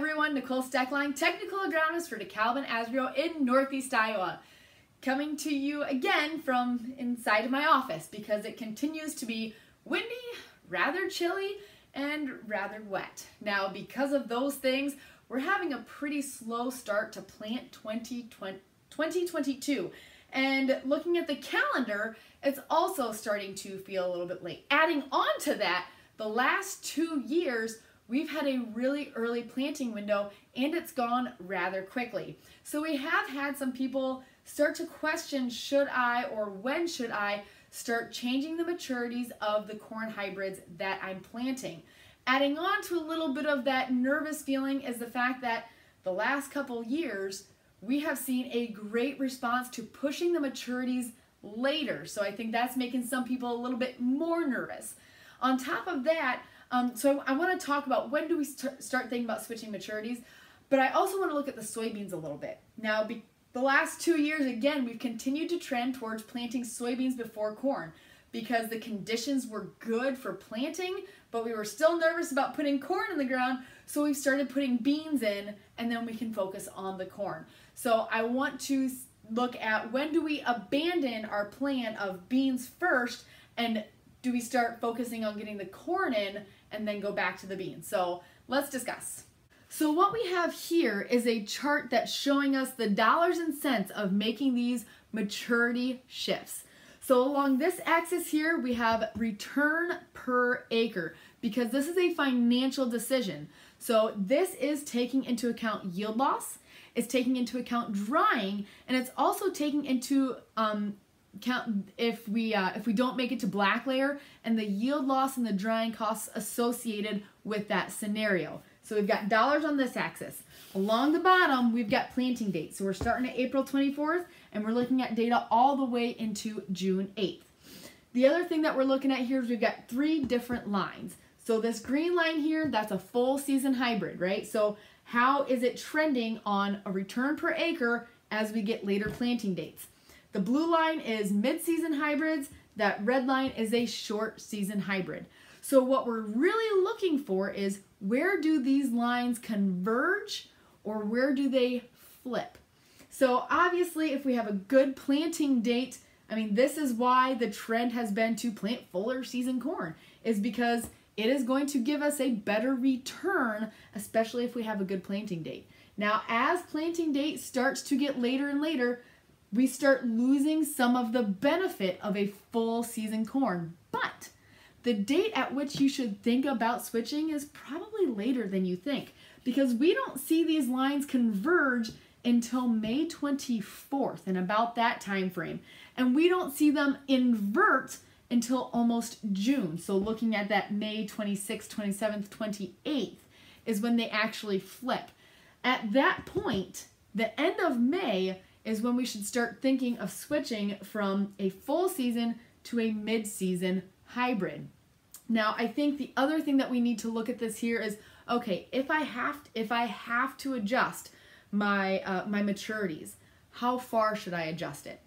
everyone, Nicole Stecklein, technical agronomist for DeKalb and Asgrow in Northeast Iowa. Coming to you again from inside of my office because it continues to be windy, rather chilly, and rather wet. Now, because of those things, we're having a pretty slow start to plant 2020, 2022. And looking at the calendar, it's also starting to feel a little bit late. Adding on to that, the last two years, we've had a really early planting window and it's gone rather quickly. So we have had some people start to question should I or when should I start changing the maturities of the corn hybrids that I'm planting. Adding on to a little bit of that nervous feeling is the fact that the last couple years we have seen a great response to pushing the maturities later. So I think that's making some people a little bit more nervous. On top of that, um, so I want to talk about when do we st start thinking about switching maturities, but I also want to look at the soybeans a little bit. Now, the last two years, again, we've continued to trend towards planting soybeans before corn because the conditions were good for planting, but we were still nervous about putting corn in the ground, so we've started putting beans in, and then we can focus on the corn. So I want to look at when do we abandon our plan of beans first, and do we start focusing on getting the corn in and then go back to the bean. So let's discuss. So what we have here is a chart that's showing us the dollars and cents of making these maturity shifts. So along this axis here, we have return per acre because this is a financial decision. So this is taking into account yield loss, it's taking into account drying, and it's also taking into um, count if we uh, if we don't make it to black layer and the yield loss and the drying costs associated with that scenario. So we've got dollars on this axis. Along the bottom, we've got planting dates. So we're starting at April 24th and we're looking at data all the way into June 8th. The other thing that we're looking at here is we've got three different lines. So this green line here, that's a full season hybrid, right? So how is it trending on a return per acre as we get later planting dates? The blue line is mid-season hybrids. That red line is a short season hybrid. So what we're really looking for is where do these lines converge or where do they flip? So obviously if we have a good planting date, I mean this is why the trend has been to plant fuller season corn is because it is going to give us a better return, especially if we have a good planting date. Now as planting date starts to get later and later, we start losing some of the benefit of a full season corn. But the date at which you should think about switching is probably later than you think because we don't see these lines converge until May 24th and about that time frame. And we don't see them invert until almost June. So looking at that May 26th, 27th, 28th is when they actually flip. At that point, the end of May is when we should start thinking of switching from a full season to a mid-season hybrid. Now, I think the other thing that we need to look at this here is, okay, if I have to, if I have to adjust my uh, my maturities, how far should I adjust it?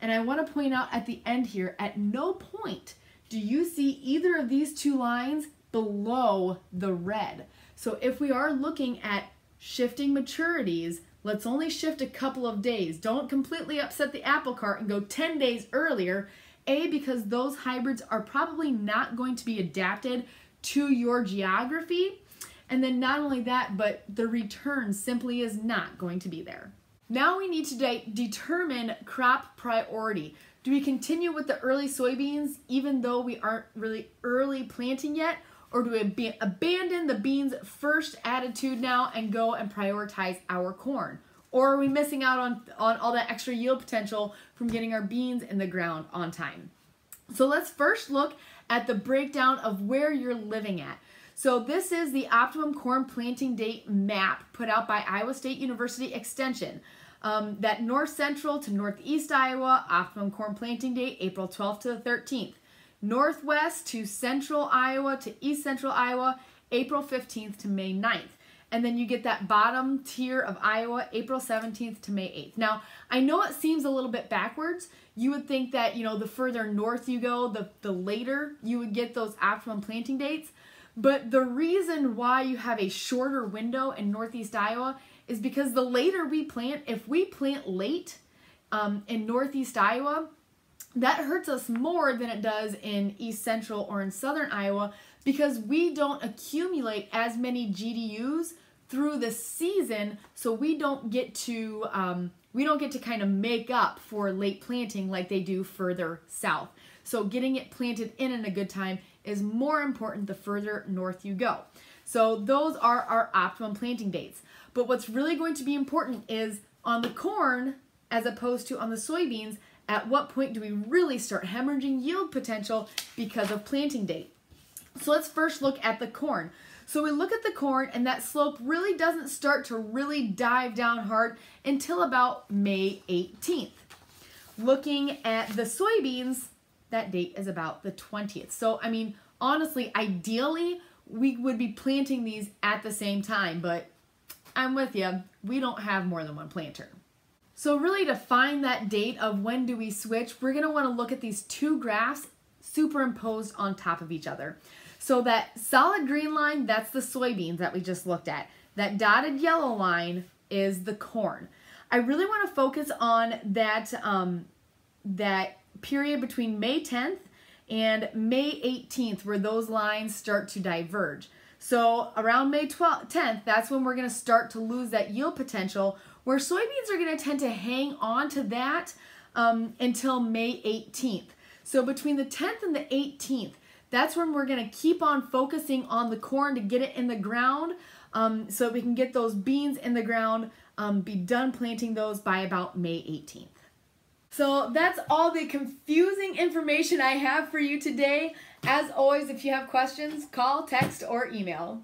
And I want to point out at the end here, at no point do you see either of these two lines below the red. So if we are looking at shifting maturities, Let's only shift a couple of days. Don't completely upset the apple cart and go 10 days earlier. A, because those hybrids are probably not going to be adapted to your geography. And then not only that, but the return simply is not going to be there. Now we need to de determine crop priority. Do we continue with the early soybeans even though we aren't really early planting yet? Or do we abandon the beans first attitude now and go and prioritize our corn? Or are we missing out on, on all that extra yield potential from getting our beans in the ground on time? So let's first look at the breakdown of where you're living at. So this is the optimum corn planting date map put out by Iowa State University Extension. Um, that north central to northeast Iowa, optimum corn planting date, April 12th to the 13th northwest to central Iowa to east central Iowa, April 15th to May 9th. And then you get that bottom tier of Iowa, April 17th to May 8th. Now, I know it seems a little bit backwards. You would think that, you know, the further north you go, the, the later you would get those optimum planting dates. But the reason why you have a shorter window in Northeast Iowa is because the later we plant, if we plant late um, in Northeast Iowa, that hurts us more than it does in East Central or in Southern Iowa because we don't accumulate as many GDUs through the season, so we don't get to um, we don't get to kind of make up for late planting like they do further south. So getting it planted in in a good time is more important the further north you go. So those are our optimum planting dates. But what's really going to be important is on the corn as opposed to on the soybeans, at what point do we really start hemorrhaging yield potential because of planting date? So let's first look at the corn. So we look at the corn and that slope really doesn't start to really dive down hard until about May 18th. Looking at the soybeans, that date is about the 20th. So, I mean, honestly, ideally, we would be planting these at the same time, but I'm with you. We don't have more than one planter. So really to find that date of when do we switch, we're want to look at these two graphs superimposed on top of each other. So that solid green line, that's the soybeans that we just looked at. That dotted yellow line is the corn. I really want to focus on that, um, that period between May 10th and May 18th where those lines start to diverge. So around May 12th, 10th, that's when we're to start to lose that yield potential where soybeans are going to tend to hang on to that um, until May 18th. So between the 10th and the 18th, that's when we're going to keep on focusing on the corn to get it in the ground um, so we can get those beans in the ground, um, be done planting those by about May 18th. So that's all the confusing information I have for you today. As always, if you have questions, call, text, or email.